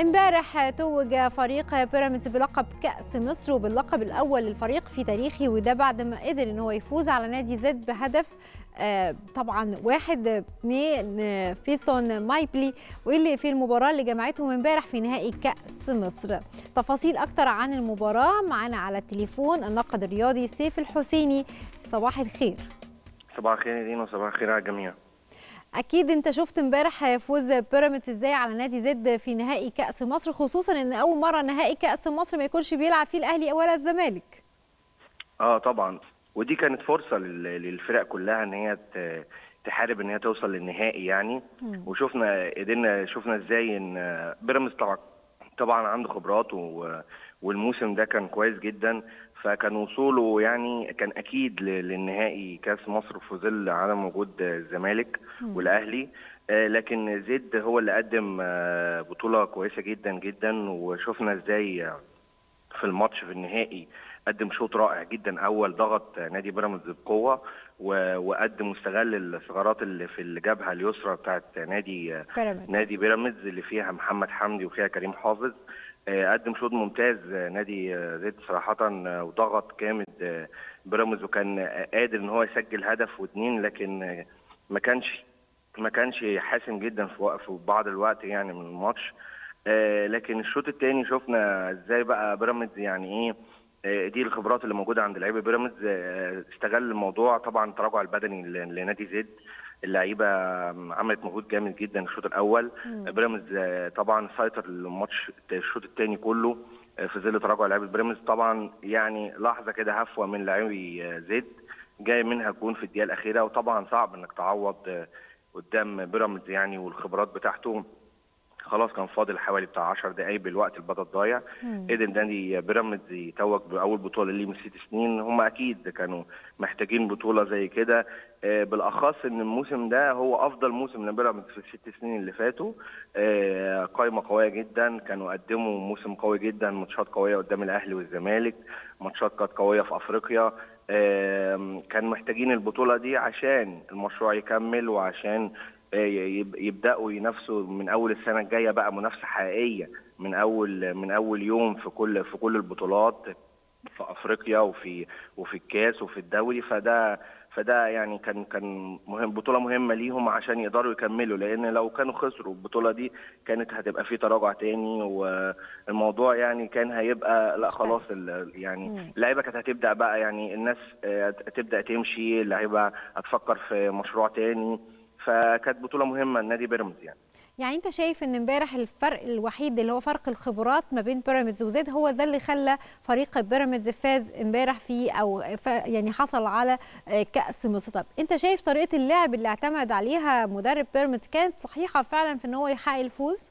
امبارح توج فريق بيراميدز بلقب كأس مصر وباللقب الأول للفريق في تاريخه وده بعد ما قدر إن هو يفوز على نادي زد بهدف آه، طبعا واحد من فيستون ماييلي واللي في المباراة اللي جمعتهم امبارح في نهائي كأس مصر. تفاصيل أكتر عن المباراة معانا على التليفون الناقد الرياضي سيف الحسيني. صباح الخير. صباح الخير يا دينا وصباح الخير على الجميع. أكيد أنت شفت امبارح فوز بيراميدز إزاي على نادي زد في نهائي كأس مصر خصوصا إن أول مرة نهائي كأس مصر ما يكونش بيلعب فيه الأهلي ولا الزمالك. آه طبعا. ودي كانت فرصة لل- للفرق كلها إن هي تحارب إن هي توصل للنهائي يعني. مم. وشفنا قدرنا شفنا إزاي إن بيراميدز طبعا طبعا عنده خبرات و- والموسم ده كان كويس جدا. فكان وصوله يعني كان أكيد للنهائي كأس مصر في ظل عدم وجود الزمالك. والأهلي. آه، لكن زد هو اللي قدم آه، بطولة كويسة جدا جدا وشفنا إزاي آه، في الماتش في النهائي قدم شوط رائع جدا. أول ضغط نادي بيراميدز بقوة وقدم واستغل الثغرات اللي في الجبهه اليسرى بتاعت نادي بيراميدز. نادي بيراميدز اللي فيها محمد حمدي وفيها كريم حافظ. آه، قدم شوط ممتاز آه، نادي آه، زد صراحة آه، وضغط جامد آه، بيراميدز وكان آه، قادر إن هو يسجل هدف واثنين لكن آه، ما كانش ما كانش حاسم جدا في وق- في بعض الوقت يعني من الماتش. آه، لكن الشوط الثاني شفنا إزاي بقى بيراميدز يعني إيه آه، دي الخبرات اللي موجودة عند لعيبة بيراميدز آه، استغل الموضوع طبعا التراجع البدني لنادي زد اللعيبة عملت مجهود جامد جدا الشوط الأول. بيراميدز آه، طبعا سيطر الماتش الشوط الثاني كله آه، في ظل تراجع لعيبة بيراميدز. طبعا يعني لحظة كده هفوة من لاعبي آه، زد جاي منها جون في الدقيقة الأخيرة. وطبعا صعب إنك تعوض قدام بيراميدز يعني والخبرات بتاعته. خلاص كان فاضل حوالي بتاع 10 دقايق بالوقت البدل ضايع. قدر نادي بيراميدز يتوج بأول بطولة ليه من ست سنين. هم أكيد كانوا محتاجين بطولة زي كده. آه، بالأخص إن الموسم ده هو أفضل موسم لبيراميدز في الست سنين اللي فاتوا. آه، قائمه قوية جدا. كانوا قدموا موسم قوي جدا ماتشات قوية قدام الأهلي والزمالك ماتشات كانت قوية في أفريقيا. آم، كان محتاجين البطولة دي عشان المشروع يكمل وعشان آه، يبدأوا ينافسوا من أول السنة الجاية بقى منافسة حقيقية من أول من أول يوم في كل في كل البطولات في أفريقيا وفي وفي الكاس وفي الدوري. فده فده يعني كان كان مهم بطولة مهمة ليهم عشان يقدروا يكملوا. لأن لو كانوا خسروا البطولة دي كانت هتبقى في تراجع تاني والموضوع يعني كان هيبقى لا خلاص يعني. اللعيبة كانت هتبدأ بقى يعني الناس آه، تبدا تمشي اللعيبة هتفكر في مشروع تاني. فكانت بطولة مهمة لنادي بيراميدز يعني. يعني أنت شايف إن امبارح الفرق الوحيد اللي هو فرق الخبرات ما بين بيراميدز وزد هو ده اللي خلى فريق بيراميدز فاز امبارح فيه أو ف- يعني حصل على كأس مصر طب أنت شايف طريقة اللعب اللي اعتمد عليها مدرب بيراميدز كانت صحيحة فعلا في إن هو يحقق الفوز؟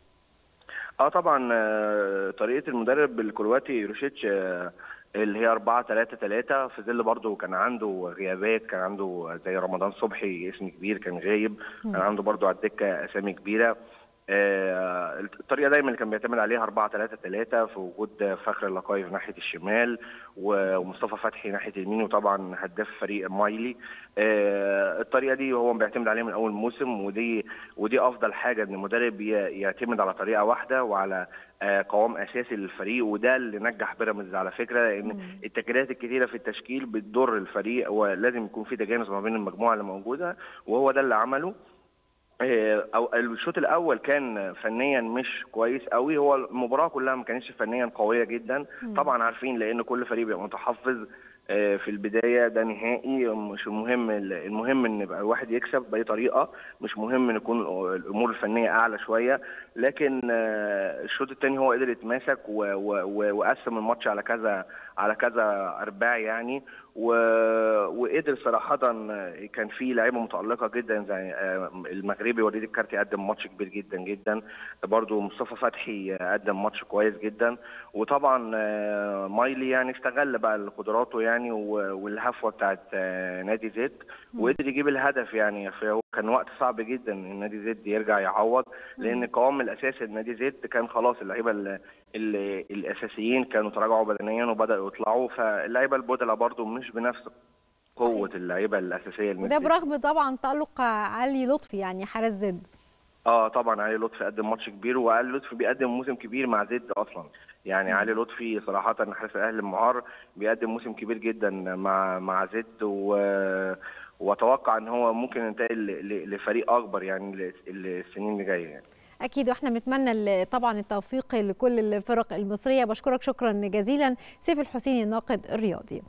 آه طبعا آه، طريقة المدرب الكرواتي يوروشيتش آه، اللي هي 4 3 3 في ظل برضه كان عنده غيابات كان عنده زي رمضان صبحي اسم كبير كان غايب كان عنده برضه على الدكة أسامي كبيرة. الطريقة دايما اللي كان بيعتمد عليها 4 3 3 في وجود فخر اللقايف ناحية الشمال ومصطفى فتحي ناحية اليمين وطبعا هداف فريق مايلي آه، الطريقة دي هو بيعتمد عليها من أول موسم ودي ودي أفضل حاجة إن المدرب يعتمد على طريقة واحدة وعلى آه، قوام أساسي للفريق وده اللي نجح بيراميدز على فكرة لأن. التغييرات الكتيرة في التشكيل بتضر الفريق ولازم يكون في تجانس ما بين المجموعة اللي موجودة وهو ده اللي عمله آه، أو الشوط الأول كان فنيا مش كويس قوي هو المباراة كلها ما كانتش فنيا قوية جدا. طبعا عارفين لأن كل فريق بيبقى متحفظ آه، في البداية ده نهائي. مش المهم المهم إن يبقى الواحد يكسب بأي طريقة. مش مهم إن يكون الأمور الفنية أعلى شوية. لكن آه، الشوط الثاني هو قدر يتماسك وقسم الماتش على كذا على كذا أرباع يعني. و- وقدر صراحة كان في لعيبة متألقة جدا زي آه، المغربي وليد الكارتي قدم ماتش كبير جدا جدا. برضو مصطفى فتحي قدم ماتش كويس جدا. وطبعا آه، مايلي يعني استغل بقى قدراته يعني والهفوة بتاعت آه، نادي زد. وقدر يجيب الهدف يعني فهو كان وقت صعب جدا إن نادي زد يرجع يعوض لأن القوام الأساسي لنادي زد كان خلاص اللعيبة ال- ال- الأساسيين كانوا تراجعوا بدنيا وبدأوا يطلعوا فاللعيبة البدلاء برضو مش بنفس قوة. اللعيبة الأساسية وده. برغم طبعا تالق علي لطفي يعني حارس زد آه طبعا علي لطفي قدم ماتش كبير وعلي لطفي بيقدم موسم كبير مع زد أصلا يعني. علي لطفي صراحة حارس الأهلي المعار بيقدم موسم كبير جدا مع مع زد و واتوقع ان هو ممكن ينتقل لفريق اكبر يعني السنين اللي جاية يعني. أكيد وإحنا بنتمنى طبعا التوفيق لكل الفرق المصرية. بشكرك شكرا جزيلا. سيف الحسيني الناقد الرياضي.